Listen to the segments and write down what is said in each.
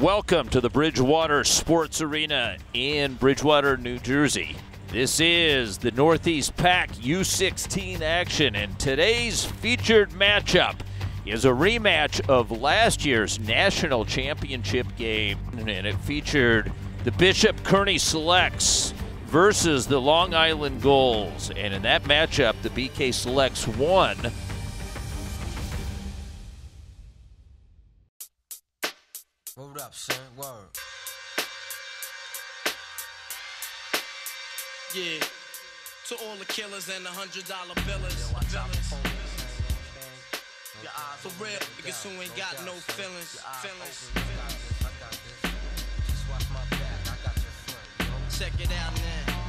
Welcome to the Bridgewater Sports Arena in Bridgewater, New Jersey. This is the Northeast Pack U16 action, and today's featured matchup is a rematch of last year's national championship game, and it featured the Bishop Kearney Selects versus the Long Island Gulls. And in that matchup, the BK Selects won Hold up, son. Word. Yeah. To all the killers and the hundred dollar billers. For real, niggas who ain't got no feelings. Feelings. Check it out now.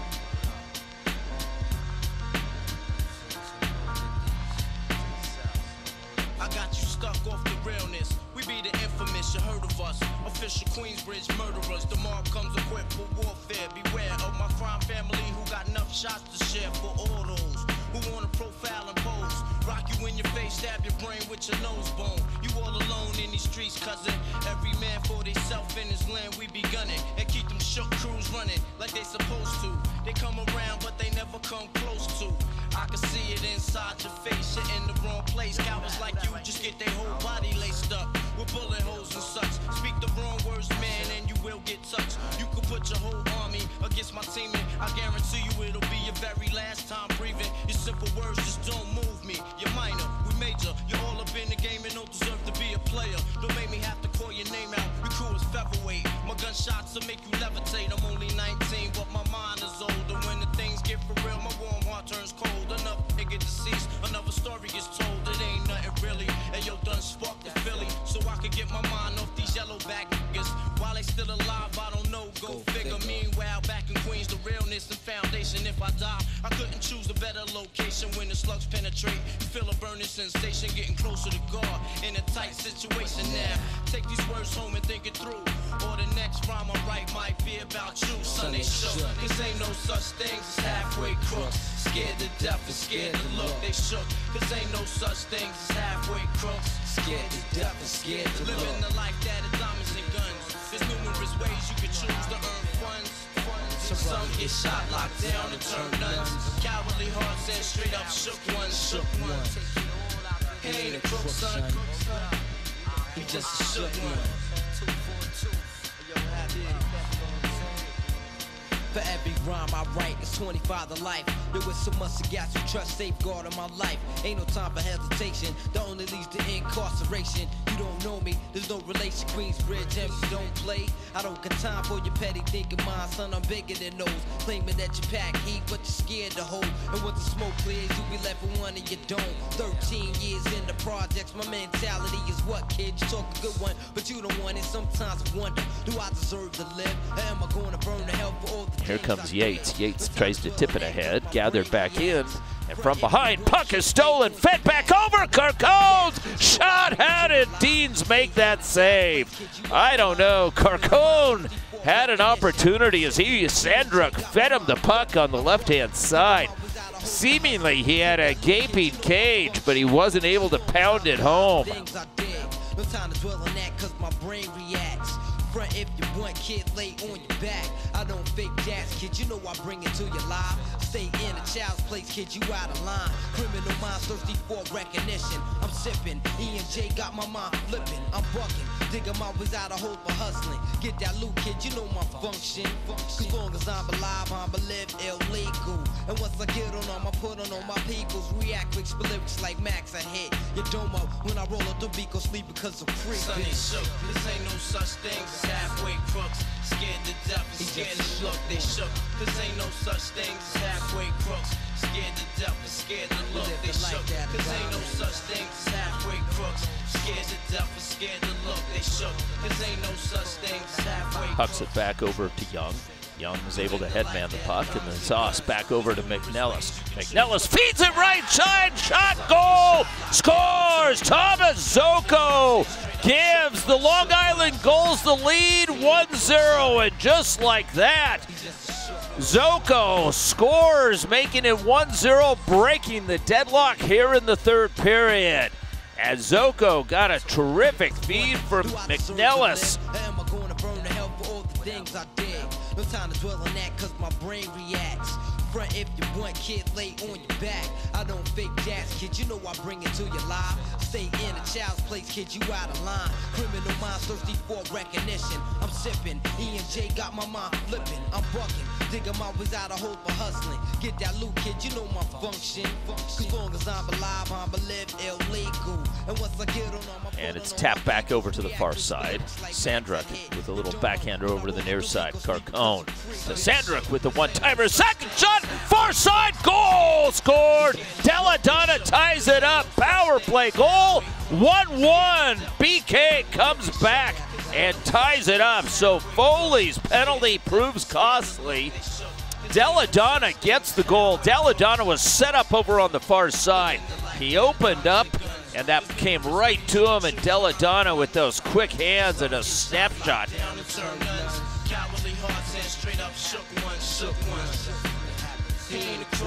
I got you stuck off the realness. We be the infamous, you heard of us. Official Queensbridge murderers. The Mobb comes equipped for warfare. Beware of my crime family who got enough shots to share for all those who wanna profile and pose. Rock you in your face, stab your brain with your nose bone. You all alone in these streets, cousin. Every man for theyself in his land, we be gunning. And keep them shook crews running like they supposed to. They come around, but they never come close to. I can see it inside your face, you're in the wrong place. Cowards like you just get their whole body bullet holes and such. Speak the wrong words, man, and you will get touched. You could put your whole army against my team, and I guarantee you it'll be your very last time breathing. Your simple words just don't deceased, another story gets told. It ain't nothing really. And yo, done sparked the Philly, so I could get my mind off these yellow back niggas. While they still alive, I don't know. Go, figure. Meanwhile, back in Queens, the realness and foundation. If I die, I couldn't choose a better location when the slugs penetrate. Feel a burning sensation, getting closer to God in a tight situation now. Take these words home and think it through. Or the next rhyme I write might be about you, son. They shook. Cause ain't no such thing as halfway crooks. Scared to death and scared to look. They shook. Cause ain't no such thing as halfway crooks. Scared to death and scared to Living look. the life that is diamonds and guns. There's numerous ways you can choose to earn funds. Some get shot, locked down, and turn nuns. Cowardly hearts and straight up shook ones. Shook ones. He ain't a crook, son. He just a shook one. For every rhyme I write, it's 25 to life. There was so much gas you trust safeguard in my life. Ain't no time for hesitation. That only leads to incarceration. Don't know me, there's no relation. Queensbridge, and you don't play. I don't got time for your petty thinking, mind, son. I'm bigger than those. Claiming that you pack heat, but you're scared to hold. And when the smoke clears, you be left with one and you don't. 13 years in the projects, my mentality is what, kid? You talk a good one, but you don't want it. Sometimes I wonder, do I deserve to live? Am I gonna burn to hell for all the Here comes Yates. Yates tries to tip it ahead, gathered back in, and from behind, puck is stolen, fed back over, Carcone! Shot had it, Deans make that save. I don't know, Carcone had an opportunity as he, Sandruk, fed him the puck on the left-hand side. Seemingly, he had a gaping cage, but he wasn't able to pound it home. No time to dwell on that cause my brain reacts. Front if you want, kid, lay on your back. I don't fake jazz, kid, you know I bring it to your live. Stay in a child's place, kid, you out of line. Criminal minds thirsty for recognition. I'm sipping, E and J got my mind flipping. I'm bucking, my ways out of hope for hustling. Get that loot, kid, you know my function. Cause long as I'm alive, I'm live illegal. And once I get on them, I put on all my peoples. React quick, spit lyrics like Max, I hit your domo. When I roll up the beat, go sleep because I'm free. Son, they shook. This ain't no such thing as halfway crooks. Scared to death and scared to look. They shook. This ain't no such thing as halfway crooks. Scared to death and scared to look. They the shook. This ain't no such thing as halfway crooks. Scared to death and scared to look. Pucks it back over to Young. Young is able to headman the puck, and then Sauce back over to McNellis. McNellis feeds it right side, shot, goal, scores! Thomas Zoko gives the Long Island Gulls the lead 1-0, and just like that, Zoko scores, making it 1-0, breaking the deadlock here in the third period. Azoko got a terrific feed from McNellis. No time to dwell on that cause my brain reacts. Front if you want, kid, lay on your back. I don't fake jazz, kid, you know I bring it to your live. Stay in a child's place, kid, you out of line. Criminal minds thirsty for recognition. I'm sipping, E and J got my mind flipping. I'm bucking, digging my ways out of hope for hustling. Get that loot, kid, you know my function. Cause long as I'm alive, I'm live illegal. And once I get on, I'm And it's tapped back over to the far side. Sandruk with a little backhander over to the near side. Carcone to Sandruk with the one-timer. Second shot, side, goal scored. Deladonna ties it up. Power play goal. 1-1. BK comes back and ties it up. So Foley's penalty proves costly. Deladonna gets the goal. Deladonna was set up over on the far side. He opened up, and that came right to him. And Deladonna with those quick hands and a snapshot.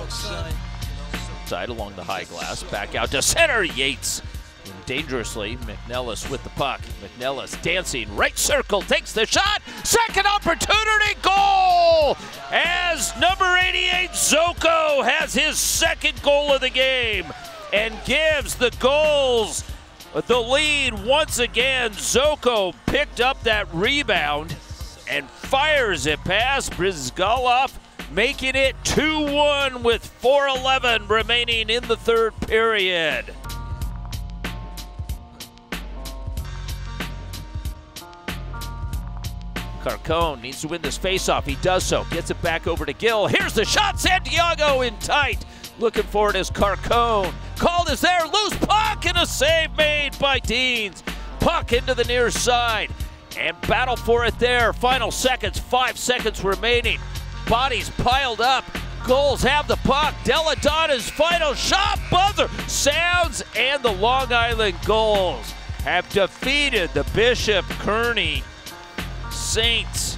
Son. Side along the high glass. Back out to center. Yates dangerously. McNellis with the puck. McNellis dancing. Right circle. Takes the shot. Second opportunity. Goal! As number 88 Zoko has his second goal of the game and gives the Gulls the lead once again. Zoko picked up that rebound and fires it past Brizgalov, making it 2 1 with 4.11 remaining in the third period. Carcone needs to win this faceoff. He does so. Gets it back over to Gill. Here's the shot. Santiago in tight. Looking for it is Carcone. Called is there. Loose puck and a save made by Deans. Puck into the near side. And battle for it there. Final seconds. Five seconds remaining. Bodies piled up. Gulls have the puck. Deladonna's final shot. Buzzer. Sounds and the Long Island Gulls have defeated the Bishop Kearney Saints